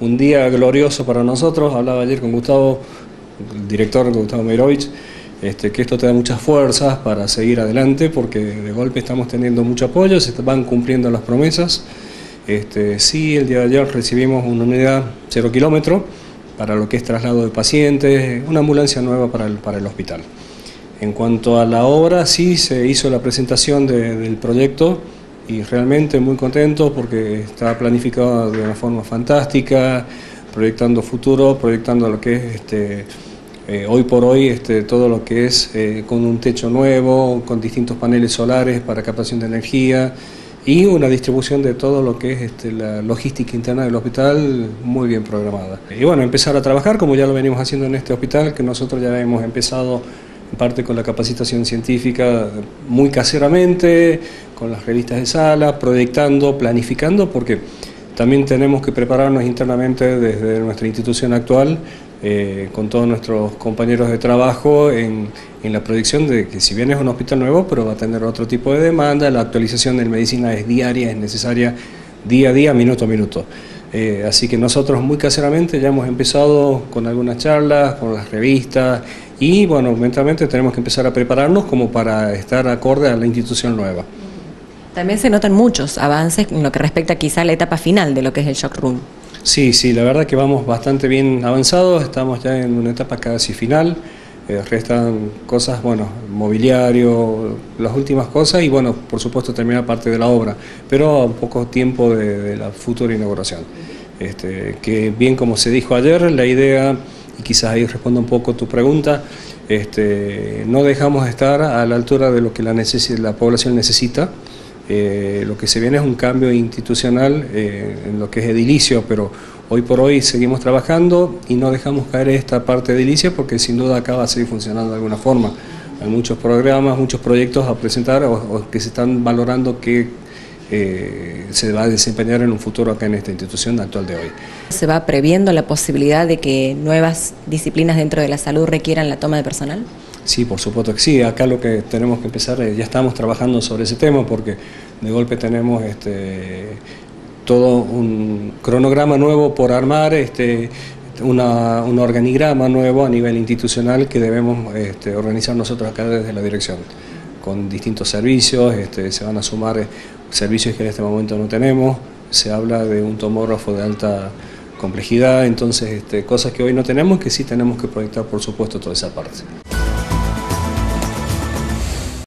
un día glorioso para nosotros. Hablaba ayer con Gustavo, el director Gustavo Meirovich, este, que esto te da muchas fuerzas para seguir adelante porque de golpe estamos teniendo mucho apoyo, se van cumpliendo las promesas. Este, sí, el día de ayer recibimos una unidad cero kilómetro para lo que es traslado de pacientes, una ambulancia nueva para el, para el hospital. En cuanto a la obra, sí se hizo la presentación del proyecto y realmente muy contento porque está planificado de una forma fantástica, proyectando futuro, proyectando lo que es este, eh, hoy por hoy este, todo lo que es eh, con un techo nuevo, con distintos paneles solares para captación de energía y una distribución de todo lo que es este, la logística interna del hospital muy bien programada. Y bueno, empezar a trabajar como ya lo venimos haciendo en este hospital, que nosotros ya hemos empezado parte con la capacitación científica muy caseramente, con las revistas de sala, proyectando, planificando, porque también tenemos que prepararnos internamente desde nuestra institución actual, eh, con todos nuestros compañeros de trabajo, en, en, la proyección de que si bien es un hospital nuevo, pero va a tener otro tipo de demanda, la actualización de medicina es diaria, es necesaria día a día, minuto a minuto. Eh, así que nosotros muy caseramente ya hemos empezado con algunas charlas, con las revistas y bueno, mentalmente tenemos que empezar a prepararnos como para estar acorde a la institución nueva. También se notan muchos avances en lo que respecta quizá a la etapa final de lo que es el shock room. Sí, sí, la verdad que vamos bastante bien avanzados, estamos ya en una etapa casi final, eh, restan cosas, bueno, mobiliario, las últimas cosas y bueno, por supuesto terminar parte de la obra, pero a un poco tiempo de, la futura inauguración. Este, que bien como se dijo ayer, la idea, y quizás ahí responda un poco tu pregunta, este, no dejamos de estar a la altura de lo que la, la población necesita, eh, lo que se viene es un cambio institucional eh, en lo que es edilicio, pero hoy por hoy seguimos trabajando y no dejamos caer esta parte edilicia porque sin duda acá va a seguir funcionando de alguna forma. Hay muchos programas, muchos proyectos a presentar o, que se están valorando que eh, se va a desempeñar en un futuro acá en esta institución actual de hoy. ¿Se va previendo la posibilidad de que nuevas disciplinas dentro de la salud requieran la toma de personal? Sí, por supuesto que sí. Acá lo que tenemos que empezar, es, ya estamos trabajando sobre ese tema porque de golpe tenemos este, todo un cronograma nuevo por armar, este, una, un organigrama nuevo a nivel institucional que debemos este, organizar nosotros acá desde la dirección, con distintos servicios, este, se van a sumar servicios que en este momento no tenemos, se habla de un tomógrafo de alta complejidad, entonces este, cosas que hoy no tenemos que sí tenemos que proyectar por supuesto toda esa parte.